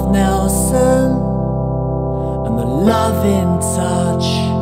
half Nelson and the loving touch.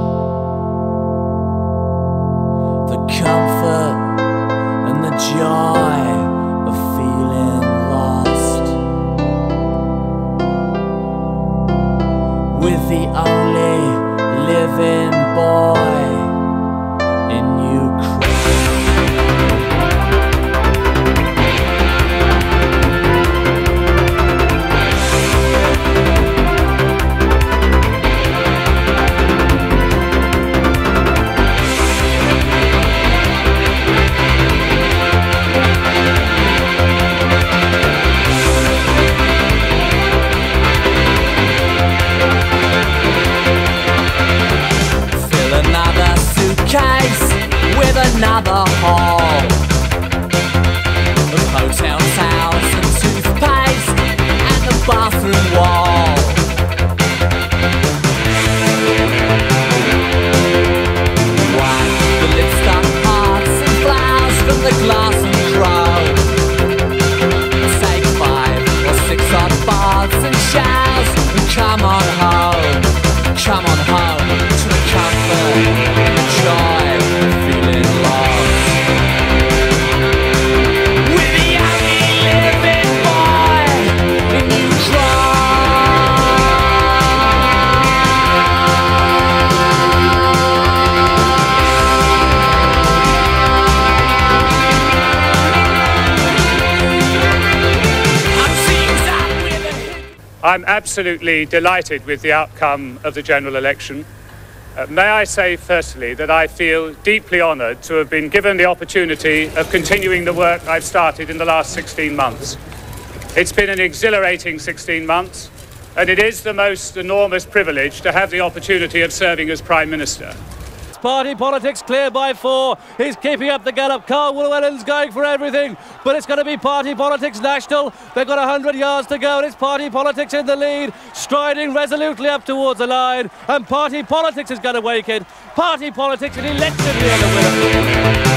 Absolutely delighted with the outcome of the general election. Uh, may I say, firstly, that I feel deeply honoured to have been given the opportunity of continuing the work I've started in the last 16 months. It's been an exhilarating 16 months, and it is the most enormous privilege to have the opportunity of serving as Prime Minister. Party politics clear by four. He's keeping up the gallop. Carl Llewellyn's going for everything, but it's going to be party politics national. They've got 100 yards to go, and it's party politics in the lead, striding resolutely up towards the line. And party politics is going to wake it. Party politics and winner.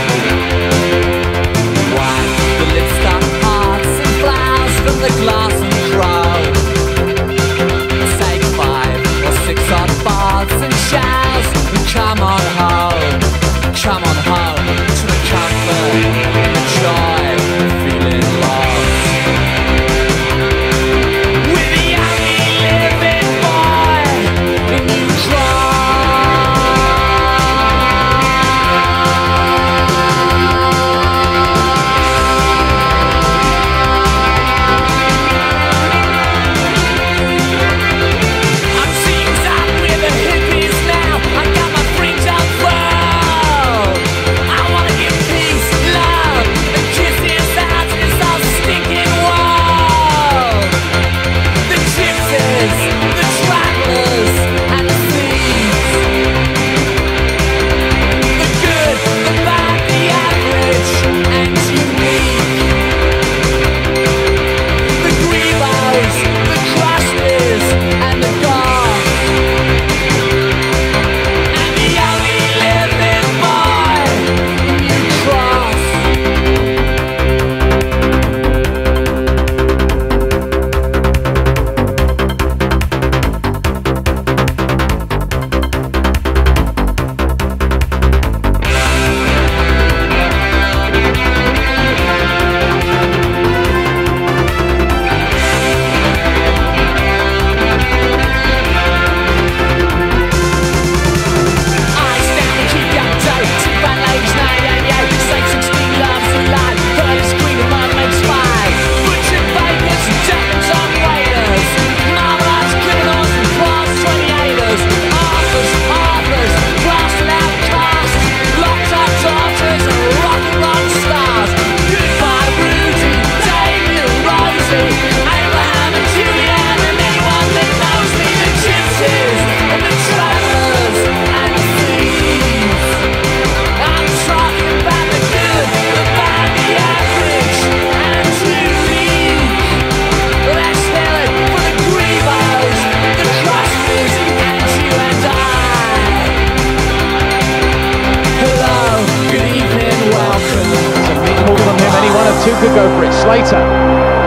Two could go for it. Slater.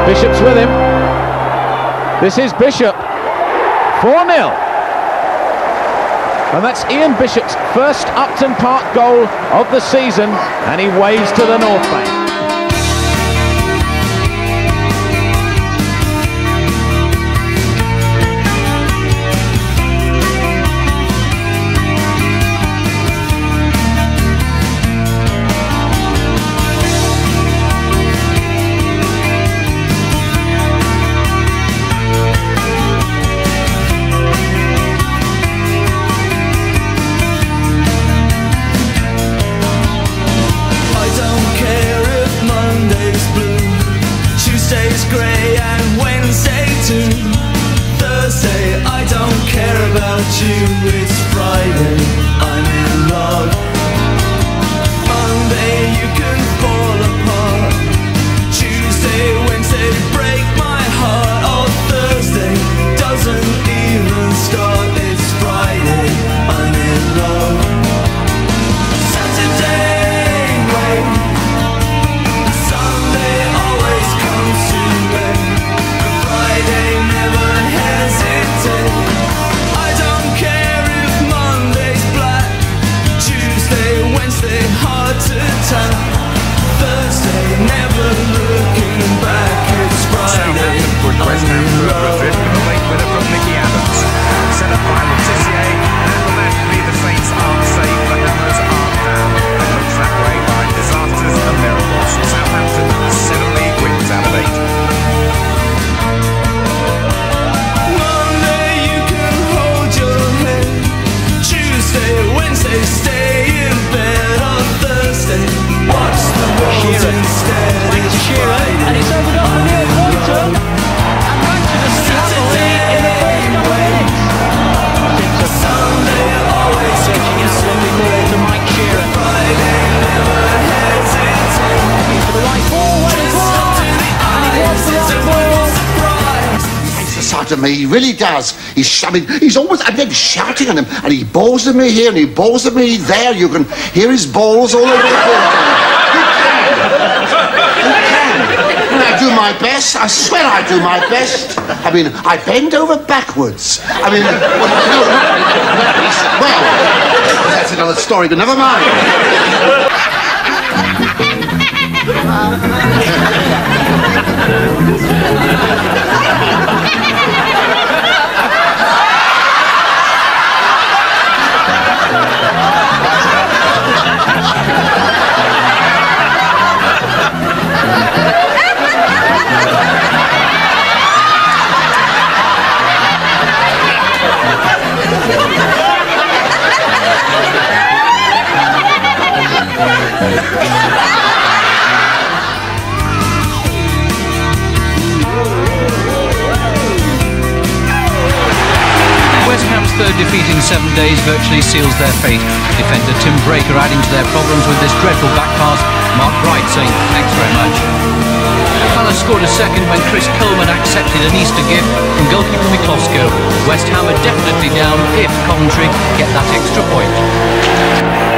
Bishop's with him. This is Bishop. 4 0. And that's Ian Bishop's first Upton Park goal of the season, and he waves to the North Bank. Me. He really does. He's, I mean, he's always, I'm then shouting at him, and he balls at me here, and he balls at me there. You can hear his balls all over the place. I do my best. I swear I do my best. I mean, I bend over backwards. I mean, well, well that's another story, but never mind. third defeat in seven days virtually seals their fate. Defender Tim Breacker adding to their problems with this dreadful back pass. Mark Wright saying thanks very much. Palace scored a second when Chris Coleman accepted an Easter gift from goalkeeper Miklosko. West Ham are definitely down if Coventry get that extra point.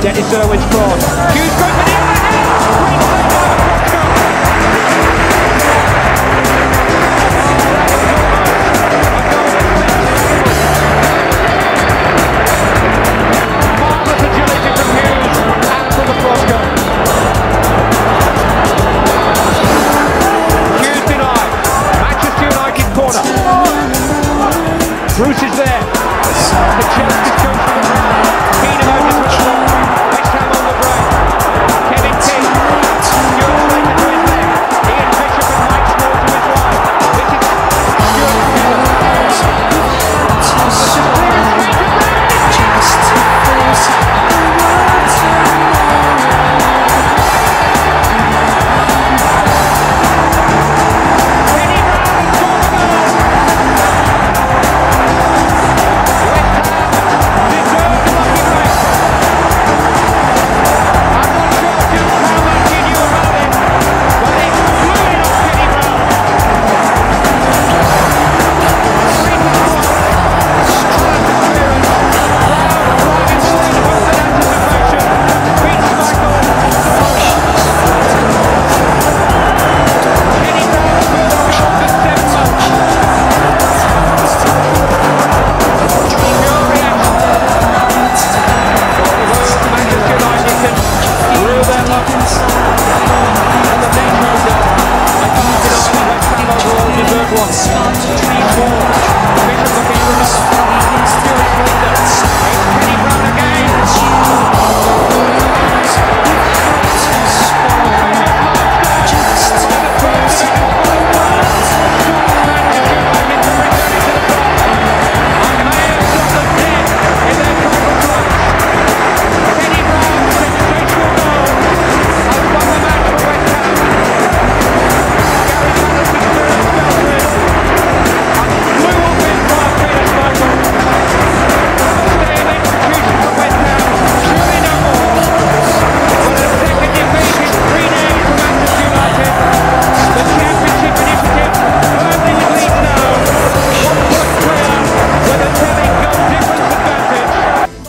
Denis Irwin's cross. Hughes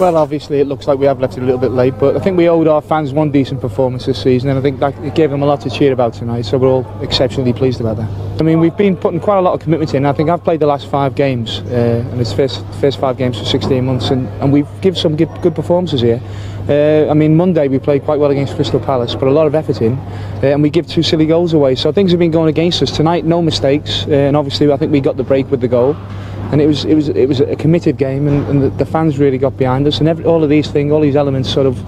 Well, obviously, it looks like we have left it a little bit late, but I think we owed our fans one decent performance this season, and I think that it gave them a lot to cheer about tonight. So we're all exceptionally pleased about that. I mean, we've been putting quite a lot of commitment in. I think I've played the last five games, uh, and it's first first five games for 16 months, and, and we've given some good, good performances here. Uh, I mean, Monday we played quite well against Crystal Palace, put a lot of effort in, uh, and we give two silly goals away. So things have been going against us tonight. No mistakes, uh, and obviously I think we got the break with the goal. And it was it was it was a committed game, and, and the, the fans really got behind us, and every, all of these things, all these elements, sort of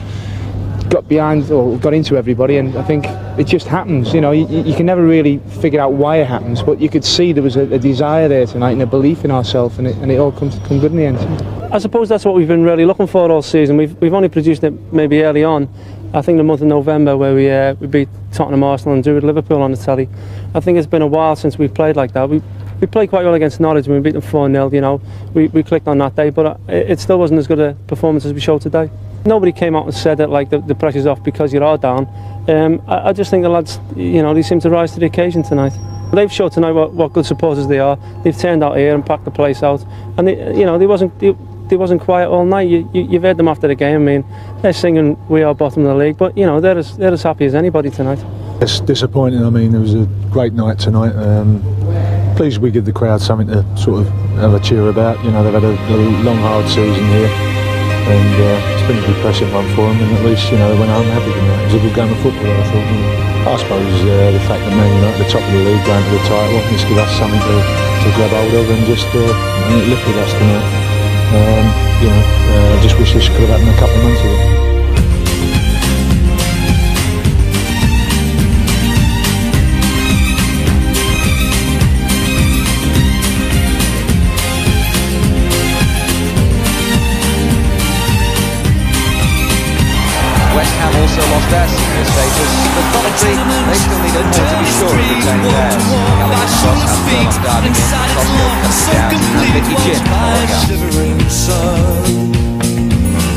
got behind or got into everybody. And I think it just happens. You know, you, you can never really figure out why it happens, but you could see there was a, a desire there tonight and a belief in ourselves, and it, and it all comes come good in the end. I suppose that's what we've been really looking for all season. We've we've only produced it maybe early on. I think the month of November where we uh, we beat Tottenham, Arsenal, and drew with Liverpool on the telly. I think it's been a while since we've played like that. We we played quite well against Norwich when we beat them 4 0. You know, we, we clicked on that day, but uh, it, it still wasn't as good a performance as we showed today. Nobody came out and said that like the, the pressure's off because you are all down. Um, I, I just think the lads, you know, they seem to rise to the occasion tonight. They've showed tonight what, what good supporters they are. They've turned out here and packed the place out, and they, you know they wasn't they, they wasn't quiet all night. You, you you've heard them after the game. I mean, they're singing "We are bottom of the league," but you know they're as they're as happy as anybody tonight. It's disappointing. I mean, it was a great night tonight. Um, pleased we give the crowd something to sort of have a cheer about. You know, they've had a, a long, hard season here, and uh, it's been a depressing one for them. And at least, you know, they went home happy tonight. It was a good game of football. I thought. Know. I suppose uh, the fact that Man United at the top of the league, going to the title, just give us something to, to grab hold of, and just uh, and it lifted us tonight. Um, you know, uh, I just wish this could have happened a couple of months ago. Down, and Vicky Jim,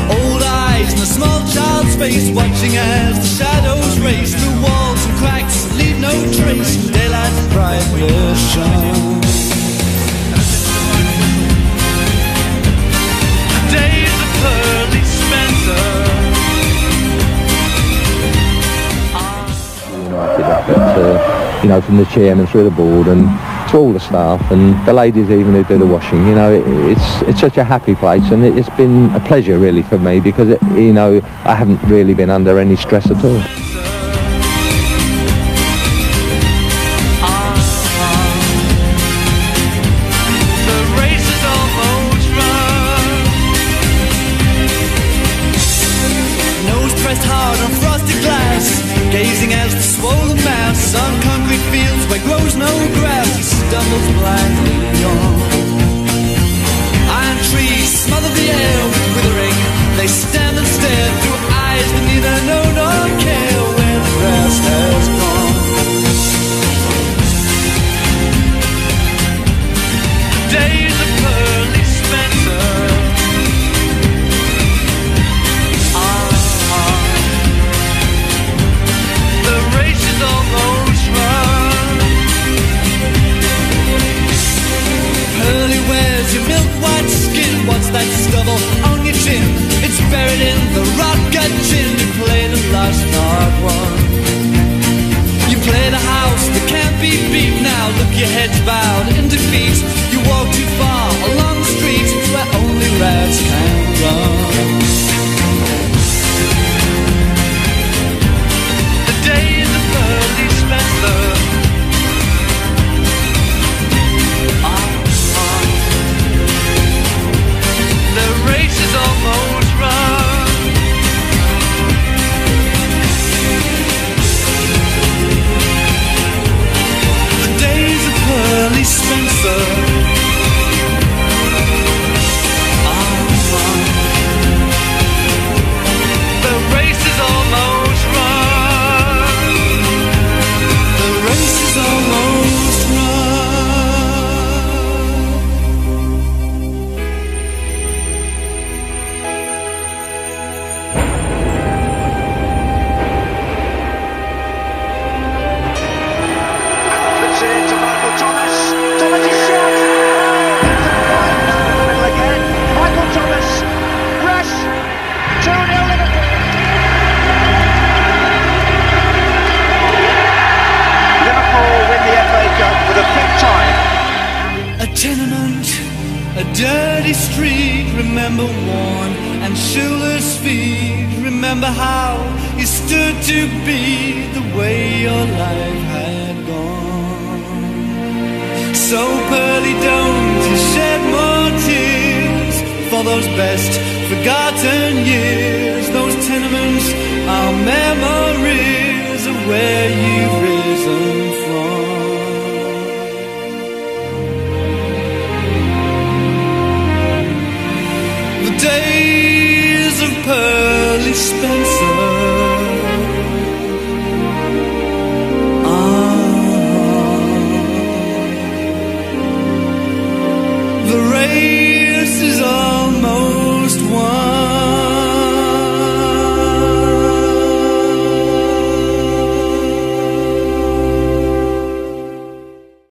Old eyes and a small child's face watching as the shadows race through walls and cracks, leave no trace. Daylight's bright will shine. Days of Pearly Spencer. United up at, uh, you know, from the chairman through the board and to all the staff and the ladies even who do the washing. You know, it, it's it's such a happy place and it, it's been a pleasure really for me because, it, you know, I haven't really been under any stress at all. Gazing as the swollen mass on concrete fields where grows no grass. Blindly on. White skin. What's that stubble on your chin? It's buried in the rock gut gin. You play the last not one. You play the house that can't be beat now. Look, your head's bowed in defeat. to be the way your life had gone. So, Pearly, don't you shed more tears for those best forgotten years. Those tenements are memories of where you've risen from. The days of Pearly Spencer.